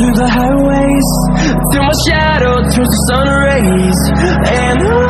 through the highways, through my shadow through the sun rays. And on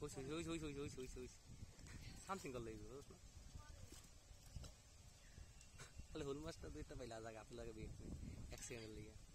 Hush, hush, hush, hush, hush, hush, hush. Something कल लेगी उसमें. अरे whole मस्त तो इतना पहला था आपला के बीच में एक्सीडेंट लिया.